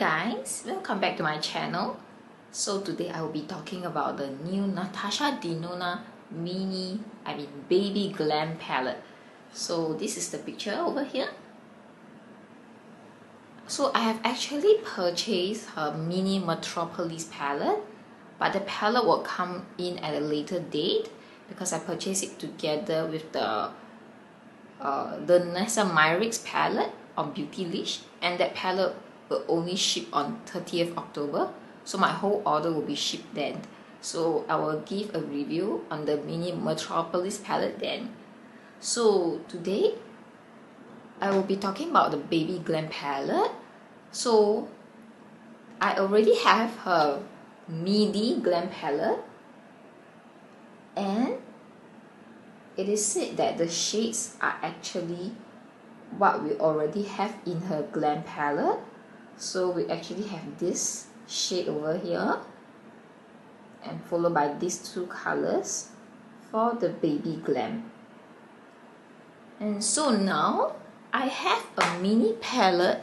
guys, welcome back to my channel. So today I will be talking about the new Natasha Denona mini, I mean baby glam palette. So this is the picture over here. So I have actually purchased her mini Metropolis palette, but the palette will come in at a later date because I purchased it together with the uh, Danessa Myricks palette on Beautylish and that palette will only ship on 30th October so my whole order will be shipped then. So I will give a review on the mini Metropolis palette then. So today I will be talking about the baby glam palette. So I already have her midi glam palette and it is said that the shades are actually what we already have in her glam palette so we actually have this shade over here. And followed by these two colors for the baby glam. And so now I have a mini palette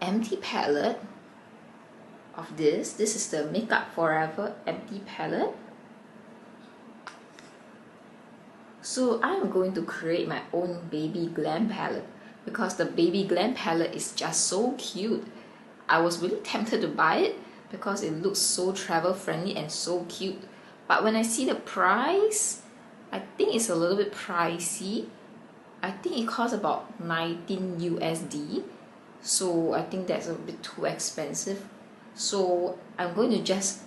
empty palette of this. This is the makeup forever empty palette. So I'm going to create my own baby glam palette because the baby glam palette is just so cute I was really tempted to buy it because it looks so travel friendly and so cute. But when I see the price I think it's a little bit pricey. I think it costs about 19 USD so I think that's a bit too expensive. So I'm going to just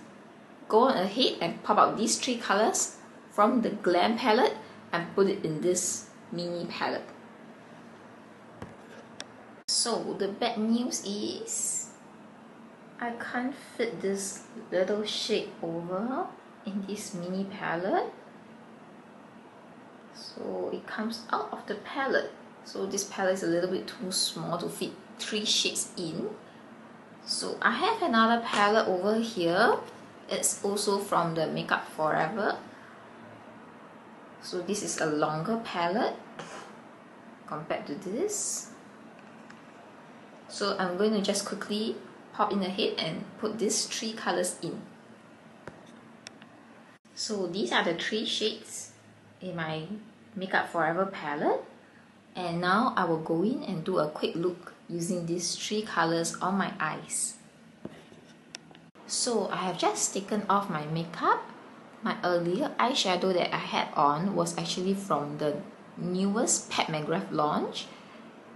go on ahead and pop out these three colors from the glam palette and put it in this mini palette. So the bad news is I can't fit this little shade over in this mini palette. So it comes out of the palette. So this palette is a little bit too small to fit three shades in. So I have another palette over here. It's also from the Makeup Forever. So this is a longer palette compared to this. So I'm going to just quickly pop in the head and put these three colors in. So these are the three shades in my Makeup Forever palette. And now I will go in and do a quick look using these three colors on my eyes. So I have just taken off my makeup. My earlier eyeshadow that I had on was actually from the newest Pat McGrath launch.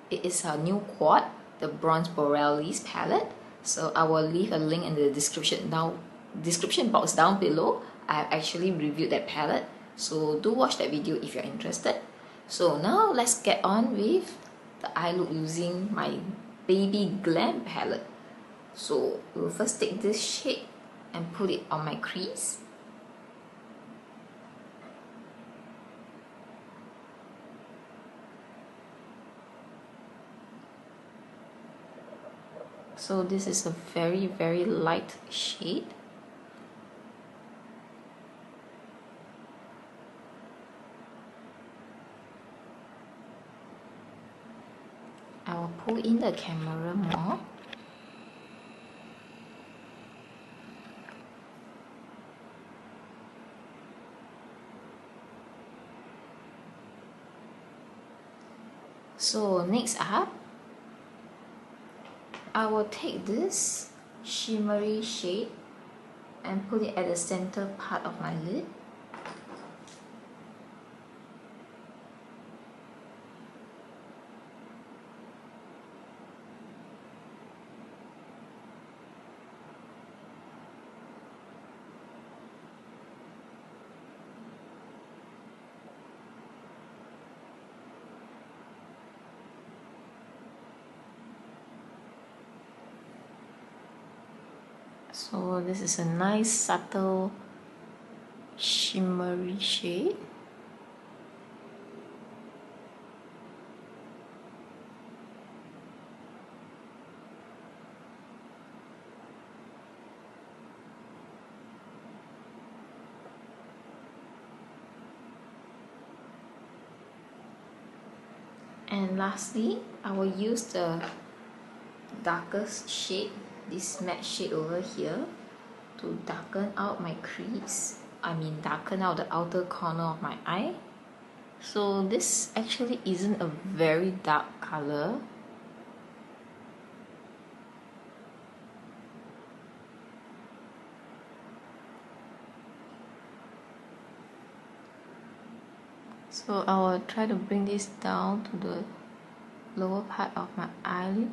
It is a new quad, the Bronze Borealis palette so I will leave a link in the description. Down description box down below I have actually reviewed that palette. So do watch that video if you're interested. So now let's get on with the eye look using my baby glam palette. So we'll first take this shade and put it on my crease so this is a very very light shade. I will pull in the camera more. So next up I will take this shimmery shade and put it at the center part of my lid so this is a nice subtle shimmery shade. And lastly I will use the darkest shade this matte shade over here to darken out my crease. I mean darken out the outer corner of my eye. So this actually isn't a very dark color. So I will try to bring this down to the lower part of my eyelid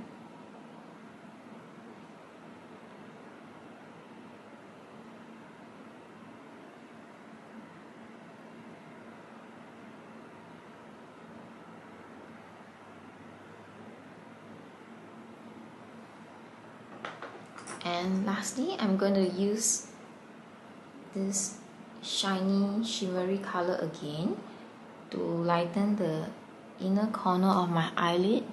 and lastly I'm going to use this shiny shimmery color again to lighten the inner corner of my eyelid.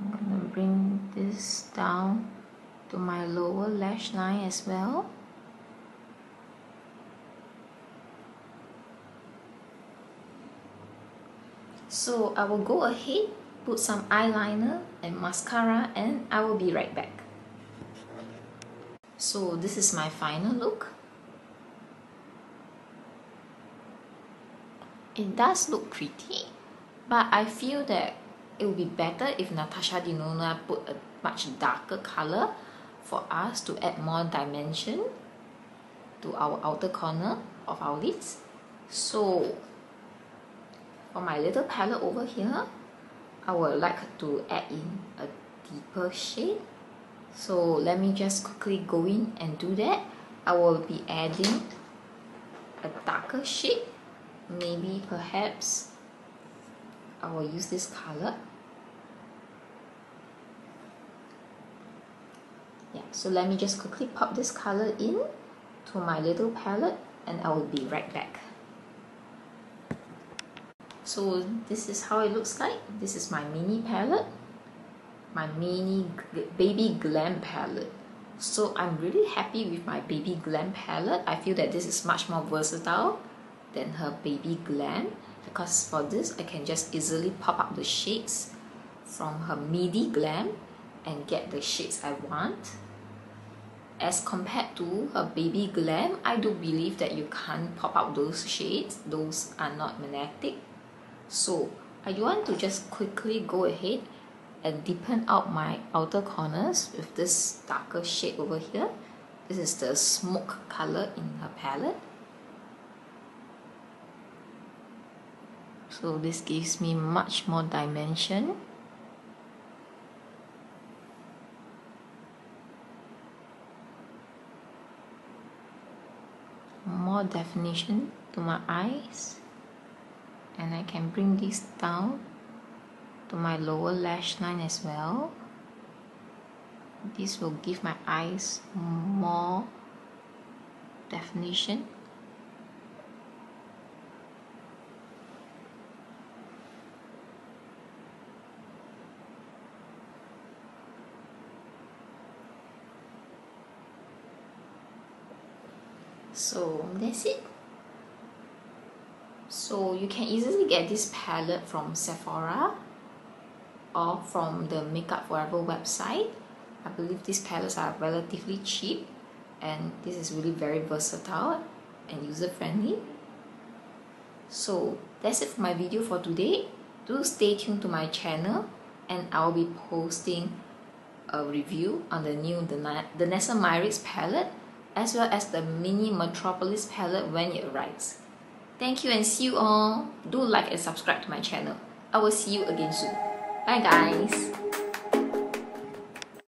I'm gonna bring this down to my lower lash line as well. So I will go ahead put some eyeliner and mascara and I will be right back. So this is my final look. It does look pretty but I feel that it would be better if Natasha Denona put a much darker color for us to add more dimension to our outer corner of our lids. So for my little palette over here I would like to add in a deeper shade. So let me just quickly go in and do that. I will be adding a darker shade. Maybe perhaps I will use this color so let me just quickly pop this color in to my little palette and I will be right back. So this is how it looks like. This is my mini palette my mini baby glam palette. So I'm really happy with my baby glam palette. I feel that this is much more versatile than her baby glam because for this I can just easily pop up the shades from her midi glam and get the shades I want as compared to her baby glam I do believe that you can't pop out those shades. Those are not magnetic. So I want to just quickly go ahead and deepen out my outer corners with this darker shade over here. This is the smoke color in her palette. So this gives me much more dimension more definition to my eyes and I can bring this down to my lower lash line as well. This will give my eyes more definition so that's it. So you can easily get this palette from Sephora or from the Makeup Forever website. I believe these palettes are relatively cheap and this is really very versatile and user friendly so that's it for my video for today. Do stay tuned to my channel and I'll be posting a review on the new Danessa Myricks palette as well as the mini Metropolis palette when it arrives. Thank you and see you all. Do like and subscribe to my channel. I will see you again soon. Bye guys.